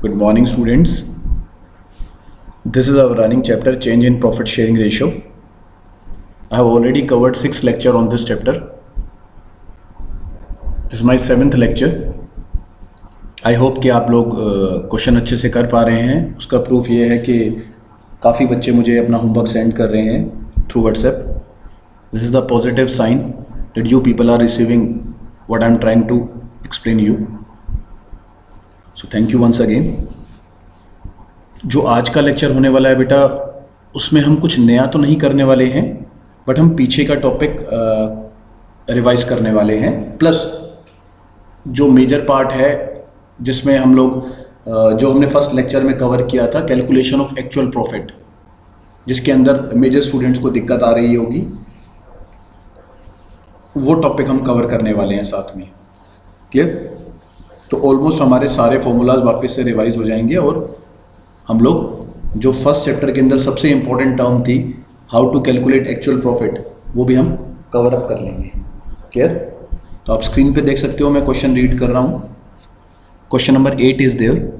Good morning, students. This is our running chapter Change in Profit Sharing Ratio. I have already covered six lecture on this chapter. This is my seventh lecture. I hope कि आप लोग question uh, अच्छे से कर पा रहे हैं उसका प्रूफ ये है कि काफ़ी बच्चे मुझे अपना होमवर्क सेंड कर रहे हैं through WhatsApp this is the positive sign that you people are receiving what I am trying to explain you so thank you once again जो आज का लेक्चर होने वाला है बेटा, उसमें हम कुछ नया तो नहीं करने वाले हैं बट हम पीछे का टॉपिक रिवाइज करने वाले हैं. प्लस जो मेजर पार्ट है, जिसमें हम लोग जो हमने फ़र्स्ट लेक्चर में कवर किया था कैलकुलेशन ऑफ़ एक्चुअल प्रॉफिट जिसके अंदर मेजर स्टूडेंट्स को दिक्कत आ रही होगी, वो टॉपिक हम कवर करने वाले हैं साथ में. क्लियर तो ऑलमोस्ट हमारे सारे फॉर्मूलाज वापस से रिवाइज हो जाएँगे और हम लोग जो फ़र्स्ट चैप्टर के अंदर सबसे इंपॉर्टेंट टर्म थी how to calculate actual profit वो भी हम कवर अप कर लेंगे। क्लियर तो आप स्क्रीन पे देख सकते हो, मैं क्वेश्चन रीड कर रहा हूँ। Question number eight is there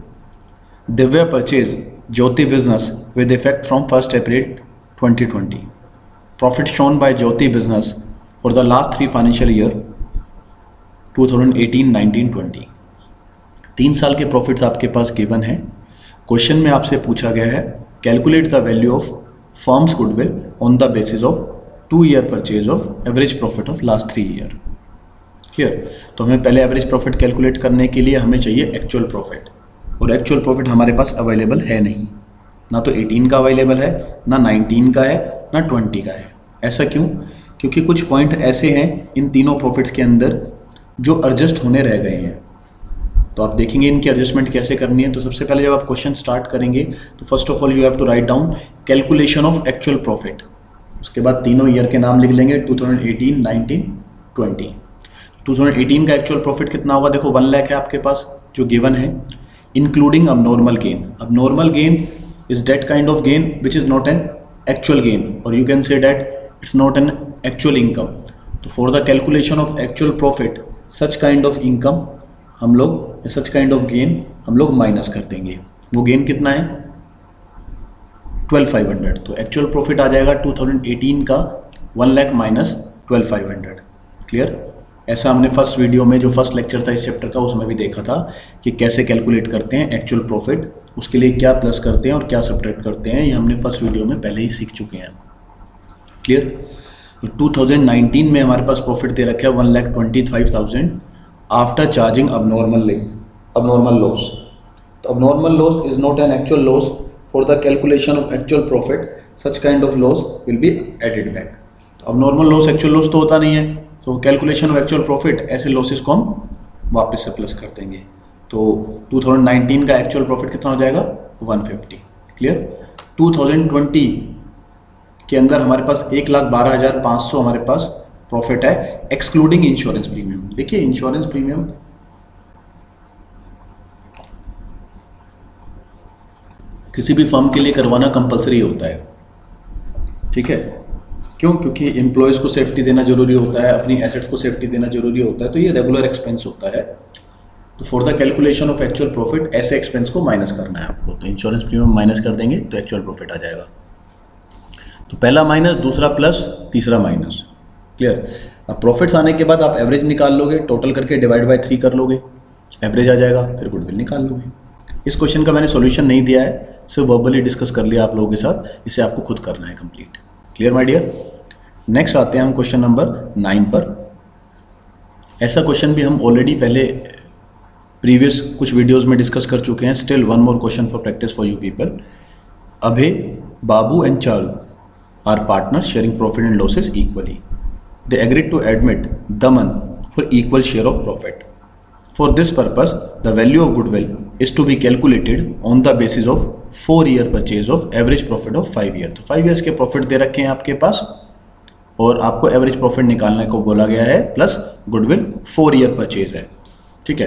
Divya purchase Jyoti business with effect from first April 2020 profit shown by Jyoti business for the last three financial year 2018 19 20 तीन साल के प्रॉफिट्स आपके पास गिवन है। क्वेश्चन में आपसे पूछा गया है calculate the value of firm's goodwill on the basis of two year purchase of average profit of last three year clear तो हमें पहले एवरेज प्रॉफिट कैलकुलेट करने के लिए हमें चाहिए एक्चुअल प्रॉफिट और एक्चुअल प्रॉफिट हमारे पास अवेलेबल है नहीं। ना तो 18 का अवेलेबल है, ना 19 का है, ना 20 का है। ऐसा क्यों? क्योंकि कुछ पॉइंट ऐसे हैं इन तीनों प्रॉफिट्स के अंदर जो एडजस्ट होने रह गए हैं। तो आप देखेंगे इनकी एडजस्टमेंट कैसे करनी है। तो सबसे पहले जब आप क्वेश्चन स्टार्ट करेंगे तो first of all you have to write down calculation of actual profit उसके बाद तीनों ईयर के नाम लिख लेंगे 2018, 19, 20 2018 का एक्चुअल प्रॉफिट कितना होगा? देखो वन लैख है आपके पास जो गिवन है इंक्लूडिंग अब नॉर्मल गेन अब normal gain is that kind of gain which is not an actual gain और you can say that it's not an actual income तो for the calculation of actual profit such kind of income हम लोग सच kind of gain हम लोग minus कर देंगे। वो gain कितना है? ट्वेल्व फाइव हंड्रेड तो एक्चुअल प्रॉफिट आ जाएगा टू थाउज़ेंड एटीन का one lakh minus twelve five hundred clear ऐसा हमने फ़र्स्ट वीडियो में जो फ़र्स्ट लेक्चर था इस चैप्टर का, उसमें भी देखा था कि कैसे कैलकुलेट करते हैं एक्चुअल प्रॉफिट उसके लिए क्या प्लस करते हैं और क्या सपरेट करते हैं, ये हमने फ़र्स्ट वीडियो में पहले ही सीख चुके हैं। क्लियर तो 2019 में हमारे पास प्रॉफिट दे रखा है one lakh twenty five thousand after charging अब नॉर्मली अब नॉर्मल लॉस तो अब normal loss is not an actual loss for the calculation of actual profit such kind of loss will be added back तो अब normal loss actual loss तो होता नहीं है। तो कैलकुलेशन ऑफ़ एक्चुअल प्रॉफिट ऐसे लॉसेज को हम वापस से प्लस कर देंगे। तो 2019 का एक्चुअल प्रॉफिट कितना हो जाएगा? 150 क्लियर 2020 के अंदर हमारे पास एक लाख बारह हज़ार पाँच सौ हमारे पास प्रॉफिट है एक्सक्लूडिंग इंश्योरेंस प्रीमियम देखिए इंश्योरेंस प्रीमियम किसी भी फर्म के लिए करवाना कंपलसरी होता है। ठीक है? क्यों? क्योंकि एम्प्लॉयज़ को सेफ्टी देना ज़रूरी होता है, अपनी एसेट्स को सेफ्टी देना ज़रूरी होता है तो ये रेगुलर एक्सपेंस होता है। तो for the calculation of actual profit ऐसे एक्सपेंस को माइनस करना है आपको। तो इंश्योरेंस प्रीमियम माइनस कर देंगे तो एक्चुअल प्रॉफिट आ जाएगा। तो पहला माइनस दूसरा प्लस तीसरा माइनस क्लियर अब प्रॉफिट्स आने के बाद आप एवरेज निकाल लोगे टोटल करके डिवाइड बाय थ्री कर लोगे एवरेज आ जाएगा, फिर गुडविल निकाल लोगे। इस क्वेश्चन का मैंने सॉल्यूशन नहीं दिया है, सिर्फ़ वर्बली डिस्कस कर लिया आप लोगों के साथ, इसे आपको खुद करना है complete clear my dear next आते हैं हम क्वेश्चन नंबर नाइन पर। ऐसा क्वेश्चन भी हम ऑलरेडी पहले प्रीवियस कुछ वीडियोस में डिस्कस कर चुके हैं still one more question for practice for you people Abhay Babu and Charu are partner sharing profit and losses equally they agreed to admit Daman for equal share of profit. For this purpose, the value of goodwill is to be calculated on the basis of four year purchase of average profit of five year तो five years के profit दे रखे हैं आपके पास और आपको average profit निकालने को बोला गया है plus goodwill four year purchase है। ठीक है?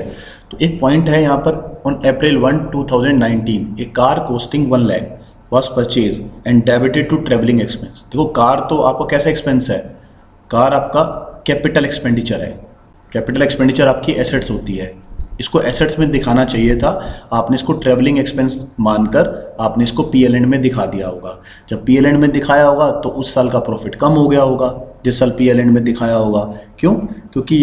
तो एक पॉइंट है यहाँ पर on April one two thousand nineteen a car costing one lakh was purchase and debited to travelling expense देखो कार तो आपको कैसा एक्सपेंस है? कार आपका कैपिटल एक्सपेंडिचर है। कैपिटल एक्सपेंडिचर आपकी एसेट्स होती है। इसको एसेट्स में दिखाना चाहिए था। आपने इसको ट्रेवलिंग एक्सपेंस मानकर आपने इसको पी एल एंड में दिखा दिया होगा। जब पी एल एंड में दिखाया होगा तो उस साल का प्रॉफिट कम हो गया होगा। जिस साल पी एल एंड में दिखाया होगा। क्यों? क्योंकि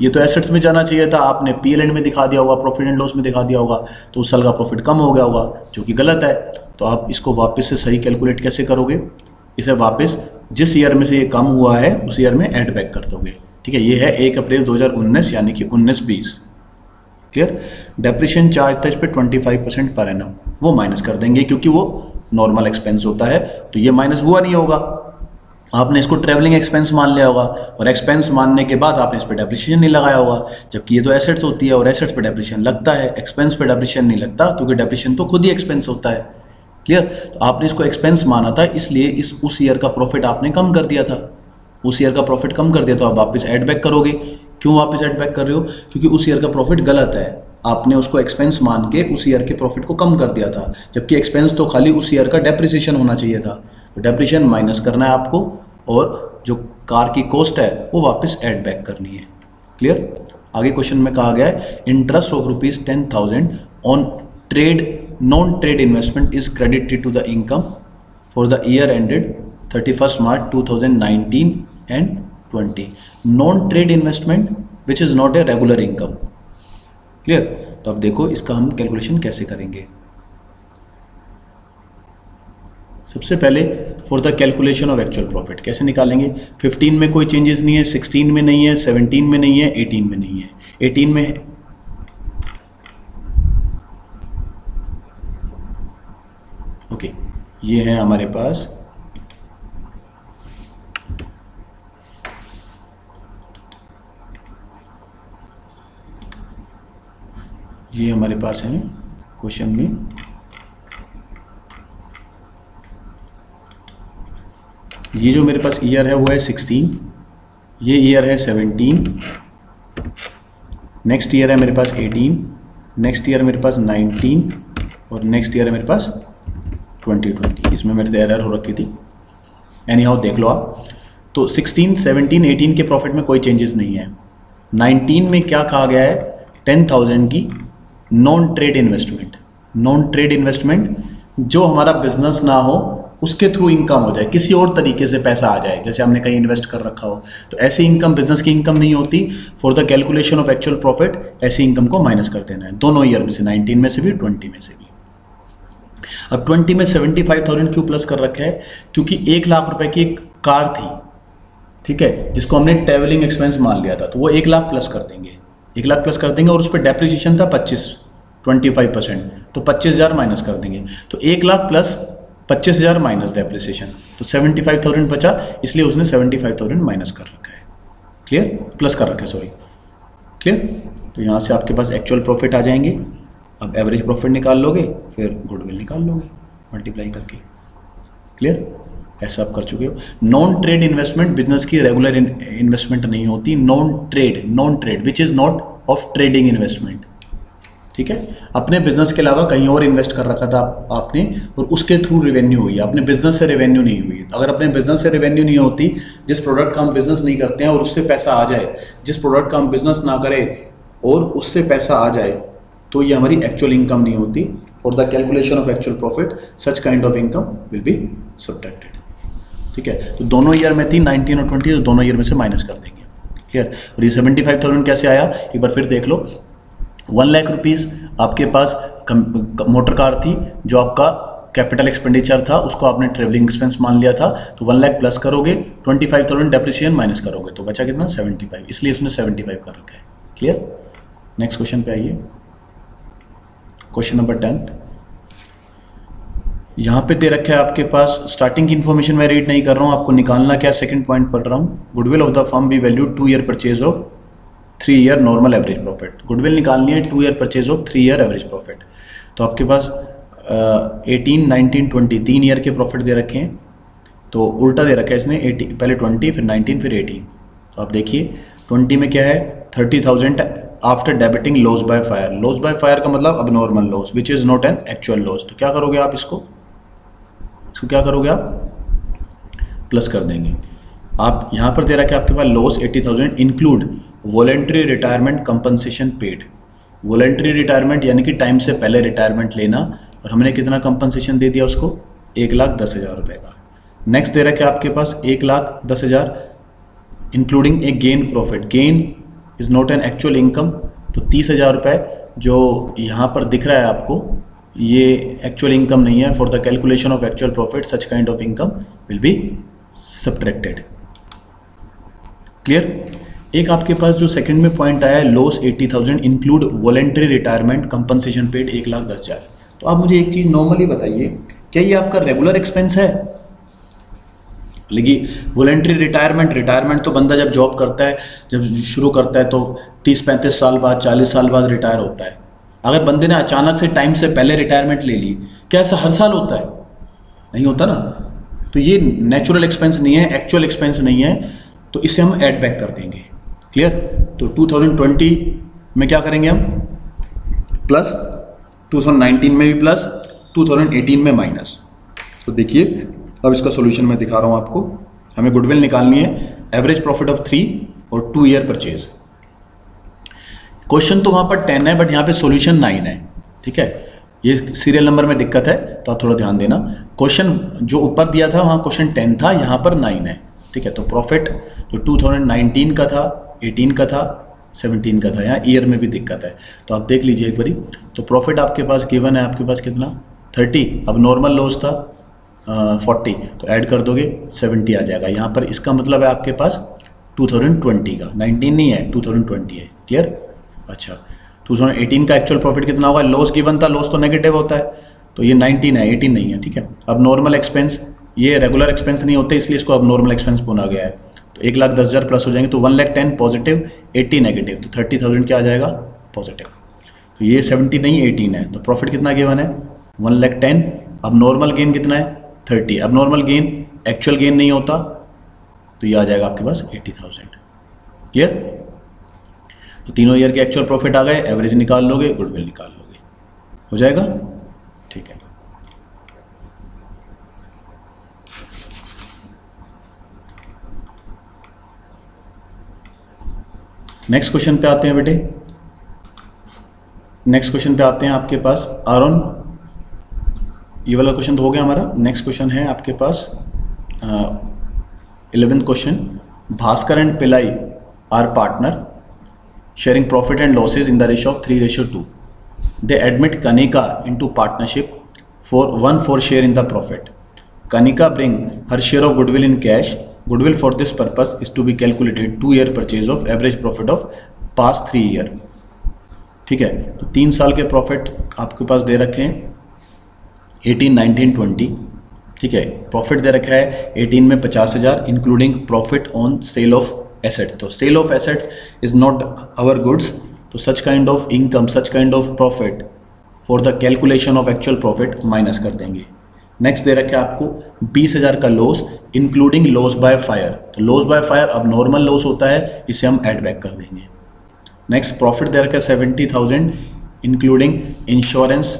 ये तो एसेट्स में जाना चाहिए था। आपने पी एल एंड में दिखा दिया होगा प्रॉफिट एंड लॉस में दिखा दिया होगा तो उस साल का प्रॉफिट कम हो गया होगा, जो कि गलत है। तो आप इसको वापस से सही कैलकुलेट कैसे करोगे? इसे वापस जिस ईयर में से ये कम हुआ है, उस ईयर में ऐड बैक कर दोगे। ठीक है, ये है एक अप्रैल 2019 यानी कि 19 बीस। क्लियर डेप्रिशिएशन चार्ज था इस पर twenty five percent per annum वो माइनस कर देंगे क्योंकि वो नॉर्मल एक्सपेंस होता है तो ये माइनस हुआ नहीं होगा। आपने इसको ट्रैवलिंग एक्सपेंस मान लिया होगा, और एक्सपेंस मानने के बाद आपने इस पर डेप्रिशिएशन नहीं लगाया होगा, जबकि ये तो एसेट्स होती है, और एसेट्स पे डेप्रिशिएशन लगता है एक्सपेंस पे डेप्रिशिएशन नहीं लगता, क्योंकि डेप्रिशिएशन तो खुद ही एक्सपेंस होता है। क्लियर तो आपने इसको एक्सपेंस माना था, इसलिए इस, उस ईयर का प्रॉफिट आपने कम कर दिया था। उस ईयर का प्रॉफिट कम कर दिया तो आप वापस एड बैक करोगे। क्यों वापस एड बैक कर रहे हो? क्योंकि उस ईयर का प्रॉफिट गलत है। आपने उसको एक्सपेंस मान के उस ईयर के प्रॉफिट को कम कर दिया था। जबकि एक्सपेंस तो खाली उस ईयर का डेप्रिसिएशन होना चाहिए था। तो डेप्रिसिएशन माइनस करना है आपको, और जो कार की कॉस्ट है, वो वापस ऐड बैक करनी है। क्लियर आगे क्वेश्चन में कहा गया है interest of rupees ten thousand on trade to the income for the year ended thirty first March two thousand nineteen and twenty non trade investment which is not a regular income clear तो अब देखो इसका हम calculation कैसे करेंगे? सबसे पहले for the calculation of actual profit कैसे निकालेंगे? 15 में कोई चेंजेस नहीं है 16 में नहीं है 17 में नहीं है 18 में नहीं है. 18 में है ओके ये है हमारे पास। ये हमारे पास है क्वेश्चन में। ये जो मेरे पास ईयर है वो है सिक्सटीन। ये ईयर है सेवनटीन। नेक्स्ट ईयर है मेरे पास एटीन। नेक्स्ट ईयर मेरे पास नाइनटीन। और नेक्स्ट ईयर है मेरे पास ट्वेंटी ट्वेंटी इसमें मेरे से एरर हो रखी थी। एनी हाउ देख लो आप। तो सिक्सटीन सेवनटीन एटीन के प्रॉफिट में कोई चेंजेस नहीं है। नाइनटीन में क्या कहा गया है? टेन थाउज़ेंड की non trade investment non trade investment जो हमारा बिज़नेस ना हो, उसके थ्रू इनकम हो जाए। किसी और तरीके से पैसा आ जाए, जैसे हमने कहीं इन्वेस्ट कर रखा हो। तो ऐसी इनकम बिज़नेस की इनकम नहीं होती। For the calculation of actual profit ऐसी इनकम को माइनस कर देना है। दोनों ईयर में से नाइनटीन में से भी ट्वेंटी में से भी। अब ट्वेंटी में सेवेंटी फाइव थाउज़ेंड क्यों प्लस कर रखा है? क्योंकि एक लाख रुपए की एक कार थी, ठीक है, जिसको हमने ट्रेवलिंग एक्सपेंस मान लिया था तो वो एक लाख प्लस कर देंगे। एक लाख प्लस कर देंगे और उस पर डेप्रिसिएशन था पच्चीस ट्वेंटी फाइव परसेंट तो पच्चीस हज़ार माइनस कर देंगे। तो एक लाख प्लस पच्चीस हज़ार माइनस डेप्रिसिएशन तो सेवेंटी फाइव थाउज़ेंड बचा, इसलिए उसने सेवेंटी फाइव थाउज़ेंड माइनस कर रखा है। क्लियर प्लस कर रखा है सॉरी क्लियर तो यहाँ से आपके पास एक्चुअल प्रॉफिट आ जाएँगे। अब एवरेज प्रॉफिट निकाल लोगे फिर गुडविल निकाल लोगे मल्टीप्लाई करके। क्लियर ऐसा आप कर चुके हो। नॉन ट्रेड इन्वेस्टमेंट बिज़नेस की रेगुलर इन्वेस्टमेंट नहीं होती। Non trade non trade which is not of trading investment ठीक है? अपने बिज़नेस के अलावा कहीं और इन्वेस्ट कर रखा था आपने, और उसके थ्रू रेवेन्यू हुई। अपने बिज़नेस से रेवेन्यू नहीं हुई। अगर अपने बिज़नेस से रेवेन्यू नहीं होती, जिस प्रोडक्ट का हम बिज़नेस नहीं करते हैं और उससे पैसा आ जाए, जिस प्रोडक्ट का हम बिज़नेस ना करें और उससे पैसा आ जाए तो ये हमारी एक्चुअल इनकम नहीं होती और the calculation of actual profit such kind of income will be subtracted ठीक है? तो दोनों ईयर में थी नाइनटीन और ट्वेंटी तो दोनों ईयर में से माइनस कर देंगे। क्लियर और ये सेवेंटी फाइव थाउज़ेंड कैसे आया? एक बार फिर देख लो। वन लाख रुपीज़ आपके पास मोटर कार थी, जो आपका कैपिटल एक्सपेंडिचर था, उसको आपने ट्रेवलिंग एक्सपेंस मान लिया था तो वन लाख प्लस करोगे twenty five thousand depreciation minus करोगे तो बचा कितना? सेवेंटी फाइव इसलिए उसने सेवेंटी फाइव कर रखा है। क्लियर नेक्स्ट क्वेश्चन पे आइए। क्वेश्चन नंबर टेन यहाँ पे दे रखा है आपके पास स्टार्टिंग की इन्फॉर्मेशन मैं रीड नहीं कर रहा हूँ, आपको निकालना क्या सेकंड पॉइंट पढ़ रहा हूँ। Goodwill of the firm be value two year purchase of three year normal average profit goodwill निकालनी है two year purchase of three year average profit तो आपके पास एटीन नाइनटीन ट्वेंटी तीन ईयर के प्रॉफिट दे रखे हैं। तो उल्टा दे रखा है इसने एटी पहले ट्वेंटी फिर नाइनटीन फिर एटीन तो आप देखिए ट्वेंटी में क्या है? Thirty thousand after debiting loss by fire loss by fire का मतलब अब normal loss which is not an actual loss तो क्या करोगे आप इसको? इसको क्या करोगे आप? प्लस कर देंगे। आप यहाँ पर दे रखा है आपके पास loss eighty thousand include voluntary retirement compensation paid voluntary retirement यानी कि टाइम से पहले रिटायरमेंट लेना और हमने कितना कंपनसेशन दे दिया उसको? एक लाख दस हज़ार रुपये का। नेक्स्ट दे रखा है आपके पास एक लाख दस हज़ार including a gain profit gain is not an actual income तो तीस हज़ार रुपये जो यहाँ पर दिख रहा है आपको, ये एक्चुअल इनकम नहीं है। For the calculation of actual profit such kind of income will be subtracted clear एक आपके पास जो सेकंड में पॉइंट आया है loss eighty thousand include voluntary retirement compensation paid एक लाख दस हज़ार। तो आप मुझे एक चीज़ नॉर्मली बताइए, क्या ये आपका रेगुलर एक्सपेंस है? लेकिन वॉलेंट्री रिटायरमेंट रिटायरमेंट तो बंदा जब जॉब करता है, जब शुरू करता है तो तीस पैंतीस साल बाद, चालीस साल बाद रिटायर होता है। अगर बंदे ने अचानक से टाइम से पहले रिटायरमेंट ले ली, क्या ऐसा हर साल होता है? नहीं होता ना? तो ये नेचुरल एक्सपेंस नहीं है एक्चुअल एक्सपेंस नहीं है तो इसे हम ऐड बैक कर देंगे। क्लियर तो 2020 में क्या करेंगे हम? प्लस 2019 में भी प्लस 2018 में माइनस तो देखिए अब इसका सोल्यूशन मैं दिखा रहा हूँ आपको। हमें गुडविल निकालनी है। एवरेज प्रॉफिट ऑफ़ थ्री और टू ईयर परचेज क्वेश्चन तो वहाँ पर टेन है बट यहाँ पे सॉल्यूशन नाइन है। ठीक है? ये सीरियल नंबर में दिक्कत है तो आप थोड़ा ध्यान देना। क्वेश्चन जो ऊपर दिया था, वहाँ क्वेश्चन टेन था, यहाँ पर नाइन है। ठीक है? तो प्रॉफिट जो 2019 का था 18 का था 17 का था यहाँ ईयर में भी दिक्कत है। तो आप देख लीजिए एक बारी। तो प्रॉफिट आपके पास गिवन है, आपके पास कितना? 30 अब नॉर्मल लॉस था फोर्टी तो ऐड कर दोगे, सेवेंटी आ जाएगा। यहाँ पर इसका मतलब है आपके पास टू थाउज़ेंड ट्वेंटी का। नाइनटीन नहीं है टू थाउज़ेंड ट्वेंटी है। क्लियर अच्छा। टू थाउज़ेंड एटीन का एक्चुअल प्रॉफिट कितना होगा? लॉस गिवन था लॉस तो नेगेटिव होता है। तो ये नाइनटीन है एटीन नहीं है, ठीक है? अब नॉर्मल एक्सपेंस ये रेगुलर एक्सपेंस नहीं होते, इसलिए इसको अब नॉर्मल एक्सपेंस बोला गया है। तो एक लाख दस हज़ार प्लस हो जाएँगे तो one lakh ten positive eighty negative तो थर्टी थाउज़ेंड क्या आ जाएगा? पॉजिटिव तो ये सेवेंटी नहीं एटीन है। तो प्रॉफिट कितना गिवन है? One lakh ten abnormal gain कितना है? थर्टी। अब नॉर्मल गेन एक्चुअल गेन नहीं होता तो ये आ जाएगा आपके पास एट्टी थाउज़ेंड क्लियर तो तीनों ईयर के एक्चुअल प्रॉफिट आ गए एवरेज निकाल लोगे गुडविल निकाल लोगे। हो जाएगा? ठीक है। नेक्स्ट क्वेश्चन पे आते हैं बेटे। नेक्स्ट क्वेश्चन पे आते हैं आपके पास आरोन ये वाला क्वेश्चन तो हो गया हमारा। नेक्स्ट क्वेश्चन है आपके पास eleventh question Bhaskar and Pillai are partner sharing profit and losses in the ratio of three ratio two they admit Kanika into partnership for one four share in the profit Kanika bring her share of goodwill in cash goodwill for this purpose is to be calculated two year purchase of average profit of past three year ठीक है? तो तीन साल के profit आपके पास दे रखे हैं। Eighteen nineteen twenty ठीक है? प्रॉफिट दे रखा है एटीन में पचास हज़ार including profit on sale of assets तो sale of assets is not our goods तो such kind of income such kind of profit for the calculation of actual profit minus कर देंगे। नेक्स्ट दे रखा आपको बीस हज़ार का loss including loss by fire तो loss by fire abnormal loss होता है, इसे हम एड बैक कर देंगे। नेक्स्ट प्रॉफिट दे रखा है seventy thousand including insurance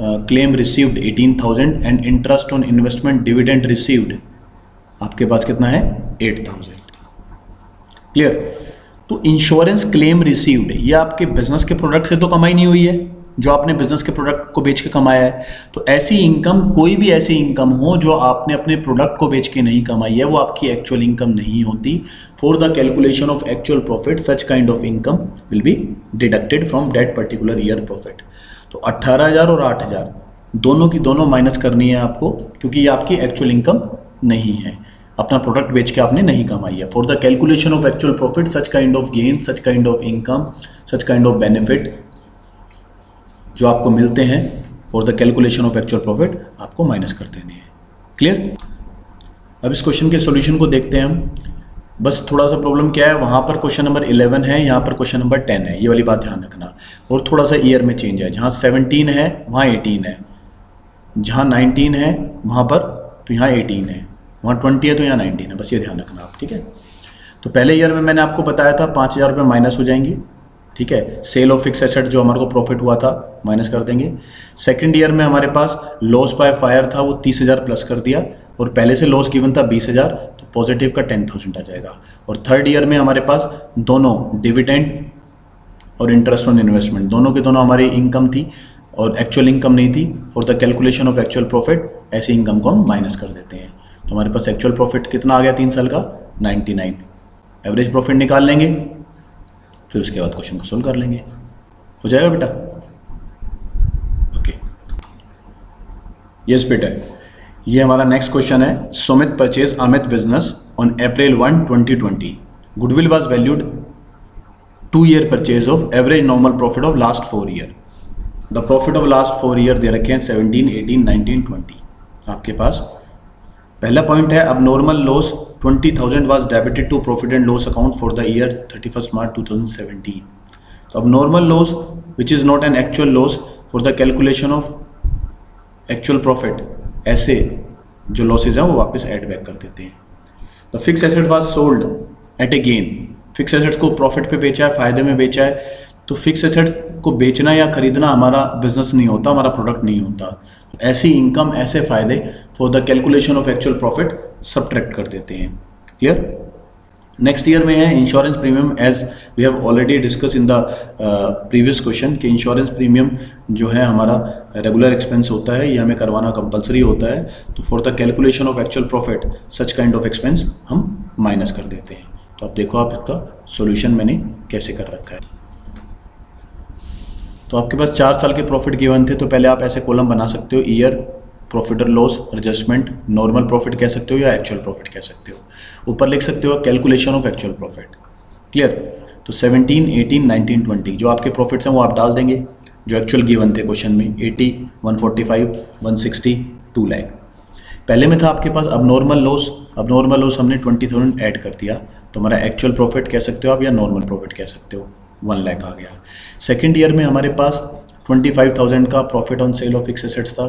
claim received eighteen thousand and interest on investment dividend received आपके पास कितना है? एट थाउज़ेंड क्लियर तो इंश्योरेंस क्लेम रिसीव्ड ये आपके बिज़नेस के प्रोडक्ट से तो कमाई नहीं हुई है, जो आपने बिज़नेस के प्रोडक्ट को बेच के कमाया है। तो ऐसी इनकम कोई भी ऐसी इनकम हो जो आपने अपने प्रोडक्ट को बेच के नहीं कमाई है, वो आपकी एक्चुअल इनकम नहीं होती। For the calculation of actual profit such kind of income will be deducted from that particular year profit तो अट्ठारह हज़ार और आठ हज़ार, दोनों की दोनों माइनस करनी है आपको, क्योंकि ये आपकी एक्चुअल इनकम नहीं है। अपना प्रोडक्ट बेच के आपने नहीं कमाई है। For the calculation of actual profit such kind of gain such kind of income such kind of benefit जो आपको मिलते हैं for the calculation of actual profit आपको माइनस कर देने हैं। क्लियर अब इस क्वेश्चन के सॉल्यूशन को देखते हैं हम। बस थोड़ा सा प्रॉब्लम क्या है, वहाँ पर क्वेश्चन नंबर इलेवन है, यहाँ पर क्वेश्चन नंबर टेन है, ये वाली बात ध्यान रखना। और थोड़ा सा ईयर में चेंज है, जहाँ सेवनटीन है, वहाँ एटीन है। जहाँ नाइनटीन है, वहाँ पर तो यहाँ एटीन है। वहाँ ट्वेंटी है तो यहाँ नाइनटीन है, बस ये ध्यान रखना आप, ठीक है? तो पहले ईयर में मैंने आपको बताया था, पाँच हज़ार रुपये माइनस हो जाएँगे, ठीक है? सेल ऑफ़ फिक्स एसेट जो हमारे को प्रॉफिट हुआ था माइनस कर देंगे। सेकेंड ईयर में हमारे पास लॉस बाय फायर था, वो तीस हज़ार प्लस कर दिया। और पहले से लॉस गिवन था बीस हज़ार पॉजिटिव का टेन थाउज़ेंड आ जाएगा। और थर्ड ईयर में हमारे पास दोनों डिविडेंड और इंटरेस्ट ऑन इन्वेस्टमेंट दोनों के दोनों हमारी इनकम थी और एक्चुअल इनकम नहीं थी। For the calculation of actual profit ऐसी इनकम को हम माइनस कर देते हैं। तो हमारे पास एक्चुअल प्रॉफिट कितना आ गया तीन साल का? 99 एवरेज प्रॉफिट निकाल लेंगे, फिर उसके बाद क्वेश्चन को सोल्व कर लेंगे। हो जाएगा बेटा? ओके यस बेटा। ये हमारा नेक्स्ट क्वेश्चन है Sumit purchase Amit business on April one twenty twenty goodwill was valued two year purchase of average normal profit of last four year the profit of last four year दे रखे हैं seventeen eighteen nineteen twenty आपके पास? पहला point है, abnormal loss twenty thousand was debited to profit and loss account for the year thirty first March two thousand seventeen तो abnormal loss which is not an actual loss for the calculation of actual profit ऐसे जो losses हैं, वो वापस add back कर देते हैं। The fix asset was sold at a gain fix assets को प्रॉफिट पे बेचा है, फ़ायदे में बेचा है तो फिक्स एसेट्स को बेचना या खरीदना हमारा बिज़नेस नहीं होता, हमारा प्रोडक्ट नहीं होता। ऐसी इनकम ऐसे फ़ायदे for the calculation of actual profit subtract कर देते हैं। क्लियर नेक्स्ट ईयर में है insurance premium as we have already discuss in the previous question कि इंश्योरेंस प्रीमियम जो है हमारा रेगुलर एक्सपेंस होता है, ये हमें करवाना कंपलसरी होता है तो for the calculation of actual profit such kind of expense हम माइनस कर देते हैं। तो अब देखो आप इसका सोल्यूशन मैंने कैसे कर रखा है। तो आपके पास चार साल के प्रॉफिट गिवन थे तो पहले आप ऐसे कॉलम बना सकते हो ईयर प्रॉफिट और लॉस एडजस्टमेंट नॉर्मल प्रॉफिट कह सकते हो या एक्चुअल प्रॉफिट कह सकते हो। ऊपर लिख सकते हो calculation of actual profit clear तो 17, 18, 19, 20 जो आपके प्रॉफिट्स हैं वो आप डाल देंगे जो एक्चुअल गिवन थे क्वेश्चन में 80, 145, 160, 2 लैख पहले में था आपके पास अब नॉर्मल लॉस अब नॉर्मल लॉस हमने ट्वेंटी थाउज़ेंड ऐड कर दिया तो हमारा एक्चुअल प्रॉफिट कह सकते हो आप या नॉर्मल प्रॉफिट कह सकते हो वन लैख आ गया। सेकेंड ईयर में हमारे पास ट्वेंटी फाइव थाउज़ेंड का profit on sale of fix assets था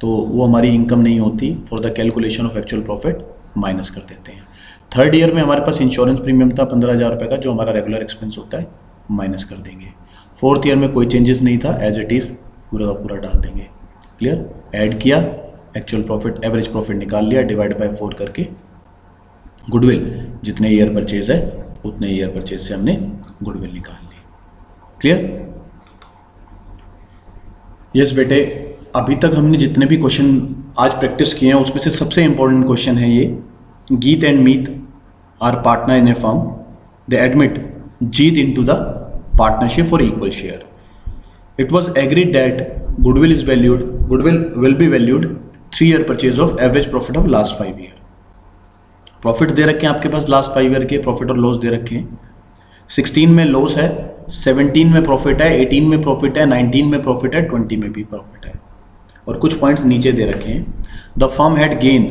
तो वो हमारी इनकम नहीं होती for the calculation of actual profit minus कर देते हैं। थर्ड ईयर में हमारे पास इंश्योरेंस प्रीमियम था पंद्रह हज़ार रुपये का, जो हमारा रेगुलर एक्सपेंस होता है माइनस कर देंगे। फोर्थ ईयर में कोई चेंजेस नहीं था एज इट इज़ पूरा का पूरा डाल देंगे। क्लियर ऐड किया एक्चुअल प्रॉफिट एवरेज प्रॉफिट निकाल लिया डिवाइड बाय फोर करके। गुडविल जितने ईयर परचेज है, उतने ईयर परचेज से हमने गुडविल निकाल ली। क्लियर यस बेटे। अभी तक हमने जितने भी क्वेश्चन आज प्रैक्टिस किए हैं, उसमें से सबसे इंपॉर्टेंट क्वेश्चन है ये Geet and Meet are partner in a firm they admit Jeet into the partnership for equal share it was agreed that goodwill is valued goodwill will be valued three year purchase of average profit of last five year profit दे रखे हैं आपके पास last five year के profit और loss दे रखे हैं। Sixteen में लॉस है सेवनटीन में प्रॉफिट है एटीन में प्रॉफिट है नाइनटीन में प्रॉफिट है ट्वेंटी में भी प्रॉफिट और कुछ पॉइंट्स नीचे दे रखे हैं। The firm had gain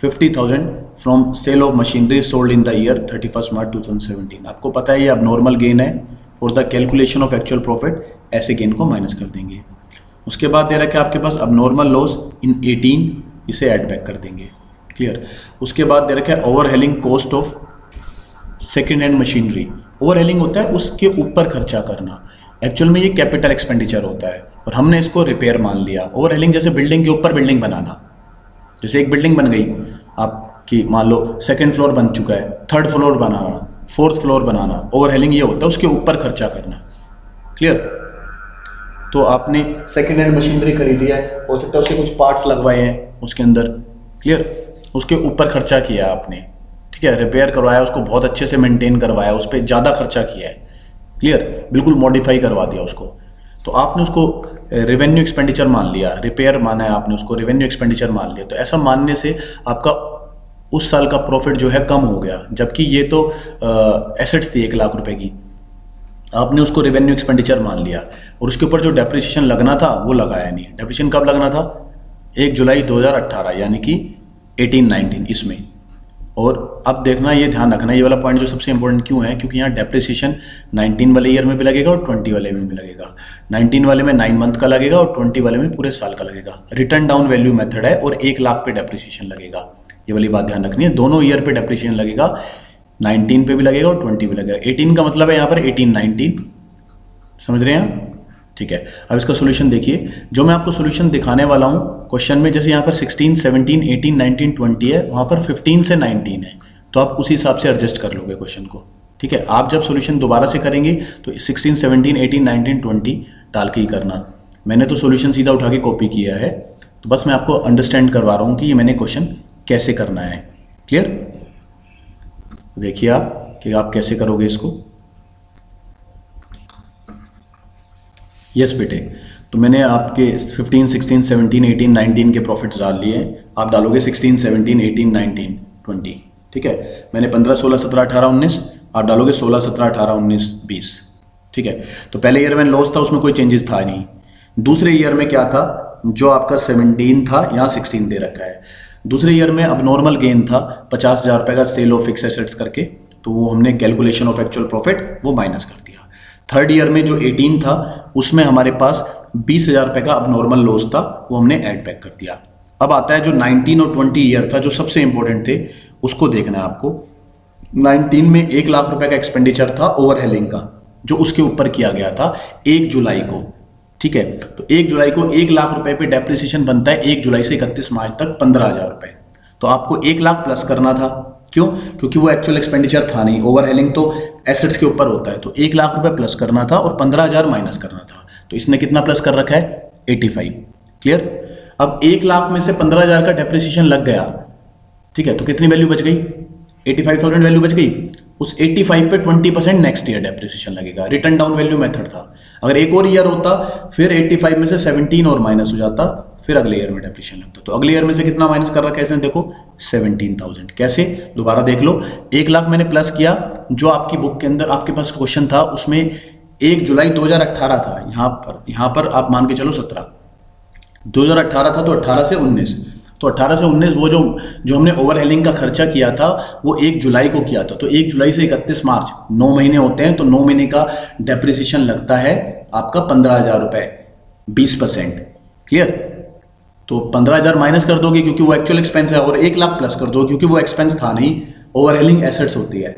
fifty thousand from sale of machinery sold in the year thirty first March two thousand seventeen आपको पता है ये अब नॉर्मल गेन है। For the calculation of actual profit ऐसे गेन को माइनस कर देंगे। उसके बाद दे रखे आपके पास अब नॉर्मल लॉस इन एटीन इसे ऐड बैक कर देंगे। क्लियर उसके बाद दे रखा overhauling cost of second hand machinery overhauling होता है उसके ऊपर खर्चा करना। एक्चुअल में ये कैपिटल एक्सपेंडिचर होता है। और हमने इसको रिपेयर मान लिया। ओवर हेलिंग जैसे बिल्डिंग के ऊपर बिल्डिंग बनाना। जैसे एक बिल्डिंग बन गई, आपकी मान लो सेकेंड फ्लोर बन चुका है थर्ड फ्लोर बनाना फोर्थ फ्लोर बनाना ओवर हेलिंग ये होता है, उसके ऊपर खर्चा करना। क्लियर तो आपने सेकेंड हैंड मशीनरी खरीदी है, हो सकता है उसके कुछ पार्ट्स लगवाए हैं, उसके अंदर। क्लियर उसके ऊपर खर्चा किया आपने। ठीक है रिपेयर करवाया, उसको बहुत अच्छे से मेंटेन करवाया, उस पर ज़्यादा खर्चा किया है। क्लियर बिल्कुल मॉडिफाई करवा दिया उसको। तो आपने उसको रेवेन्यू एक्सपेंडिचर मान लिया रिपेयर माना है आपने उसको रेवेन्यू एक्सपेंडिचर मान लिया। तो ऐसा मानने से आपका उस साल का प्रॉफिट जो है कम हो गया, जबकि ये तो एसेट्स थी एक लाख रुपए की। आपने उसको रेवेन्यू एक्सपेंडिचर मान लिया और उसके ऊपर जो डेप्रिसिएशन लगना था, वो लगाया नहीं। डेप्रिसिएशन कब लगना था? एक जुलाई 2018 यानी कि एटीन नाइनटीन इसमें। और अब देखना, ये ध्यान रखना, ये वाला पॉइंट जो सबसे इंपॉर्टेंट क्यों है? क्योंकि यहाँ डेप्रिसिएशन 19 वाले ईयर में भी लगेगा और 20 वाले में भी लगेगा। 19 वाले में नाइन मंथ का लगेगा और 20 वाले में पूरे साल का लगेगा। रिटर्न डाउन वैल्यू मेथड है और एक लाख पे डेप्रिसिएशन लगेगा। ये वाली बात ध्यान रखनी है। दोनों ईयर पे डेप्रिसिएशन लगेगा। नाइनटीन पे भी लगेगा और ट्वेंटी पे लगेगा। एटीन का मतलब है यहाँ पर एटीन नाइनटीन समझ रहे हैं ठीक है। अब इसका सोल्यूशन देखिए। जो मैं आपको सोल्यूशन दिखाने वाला हूँ क्वेश्चन में जैसे यहाँ पर 16, 17, 18, 19, 20 है वहाँ पर 15 से 19 है। तो आप उसी हिसाब से एडजस्ट कर लोगे क्वेश्चन को। ठीक है? आप जब सोल्यूशन दोबारा से करेंगे तो 16, 17, 18, 19, 20 डाल के ही करना। मैंने तो सोल्यूशन सीधा उठा के कॉपी किया है। तो बस मैं आपको अंडरस्टैंड करवा रहा हूँ कि ये मैंने क्वेश्चन कैसे करना है। क्लियर देखिए आप कि आप कैसे करोगे इसको। यस बेटे। तो मैंने आपके 15, 16, 17, 18, 19 के प्रॉफिट्स डाल लिए आप डालोगे 16, 17, 18, 19, 20 ठीक है? मैंने 15, 16, 17, 18, 19 आप डालोगे 16, 17, 18, 19, 20 ठीक है? तो पहले ईयर में लॉस था उसमें कोई चेंजेस था नहीं। दूसरे ईयर में क्या था? जो आपका 17 था यहाँ 16 दे रखा है। दूसरे ईयर में अब नॉर्मल गेन था पचास हज़ार रुपये का सेल ऑफ़ फिक्स एसेट्स करके तो वो हमने कैलकुलेशन ऑफ़ एक्चुअल प्रॉफिट वो माइनस कर दिया। थर्ड ईयर में जो 18 था, उसमें हमारे पास बीस हज़ार रुपये का अब नॉर्मल लॉस था, वो हमने एड बैक कर दिया। अब आता है जो 19 और 20 ईयर था, जो सबसे इंपॉर्टेंट थे, उसको देखना है आपको। 19 में एक लाख रुपए का एक्सपेंडिचर था ओवरहेलिंग का, जो उसके ऊपर किया गया था एक जुलाई को। ठीक है? तो एक जुलाई को एक लाख रुपए पे डेप्रिसिएशन बनता है, एक जुलाई से इकतीस मार्च तक पंद्रह हज़ार रुपए। तो आपको एक लाख प्लस करना था। क्यों? क्योंकि वो एक्चुअल एक्सपेंडिचर था नहीं। ओवरहेलिंग तो एसेट्स के ऊपर होता है। तो एक लाख रुपए प्लस करना था और पंद्रह हज़ार माइनस करना था। तो इसने कितना प्लस कर रखा है? एटी फाइव क्लियर अब एक लाख में से पंद्रह हज़ार का डेप्रिसिएशन लग गया। ठीक है तो कितनी वैल्यू बच गई? एटी फाइव थाउज़ेंड वैल्यू बच गई। उस 85 पे 20 परसेंट नेक्स्ट ईयर डेप्रिसिएशन लगेगा। रिटर्न डाउन वैल्यू मेथड था। अगर एक और ईयर होता, फिर 85 में से 17 और माइनस हो जाता। फिर अगले ईयर में डेप्रिसिएशन लगता तो अगले ईयर में से कितना माइनस कर रहा कैसे देखो 17,000 कैसे? दोबारा देख लो। एक लाख मैंने प्लस किया जो आपकी बुक के अंदर आपके पास क्वेश्चन था उसमें एक जुलाई 2018 था। यहाँ पर यहाँ पर आप मान के चलो 17 2018 था तो 18 से 19 तो 18 से 19 वो जो जो हमने ओवर हेलिंग का खर्चा किया था वो एक जुलाई को किया था। तो एक जुलाई से इकतीस मार्च नौ महीने होते हैं तो नौ महीने का डेप्रिसिएशन लगता है आपका पंद्रह हज़ार रुपए बीस परसेंट। क्लियर तो पंद्रह हज़ार माइनस कर दोगे क्योंकि वो एक्चुअल एक्सपेंस है और एक लाख प्लस कर दो क्योंकि वो एक्सपेंस था नहीं ओवरहेलिंग एसेट्स होती है।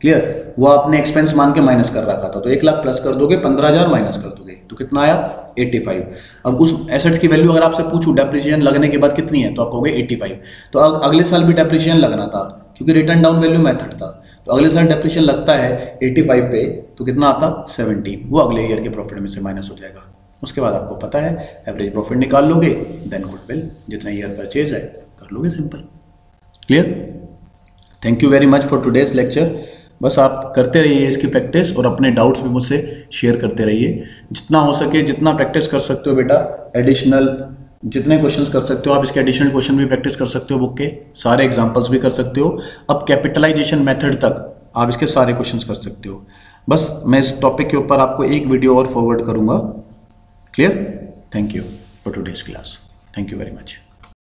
क्लियर वो आपने एक्सपेंस मान के माइनस कर रखा था तो एक लाख प्लस कर दोगे, पंद्रह हज़ार माइनस कर दोगे। तो कितना आया? 85 अब उस एसेट्स की वैल्यू अगर आपसे पूछूँ डेप्रिसिएशन लगने के बाद कितनी है तो आप कहोगे 85 तो अगले साल भी डेप्रिसिएशन लगना था, क्योंकि रिटर्न डाउन वैल्यू मेथड था। तो अगले साल डेप्रिसिएशन लगता है 85 पे तो कितना आता? 17 वो अगले ईयर के प्रॉफिट में से माइनस हो जाएगा। उसके बाद आपको पता है एवरेज प्रॉफिट निकाल लोगे देन गुडविल जितना ईयर परचेज है, कर लोगे simple clear thank you very much for today's lecture बस आप करते रहिए इसकी प्रैक्टिस और अपने डाउट्स भी मुझसे शेयर करते रहिए। जितना हो सके, जितना प्रैक्टिस कर सकते हो बेटा एडिशनल जितने क्वेश्चंस कर सकते हो, आप इसके एडिशनल क्वेश्चन भी प्रैक्टिस कर सकते हो बुक के। सारे एग्जांपल्स भी कर सकते हो। अब कैपिटलाइजेशन मेथड तक आप इसके सारे क्वेश्चंस कर सकते हो। बस मैं इस टॉपिक के ऊपर आपको एक वीडियो और फॉरवर्ड करूँगा। Clear? Thank you for today's class. Thank you very much.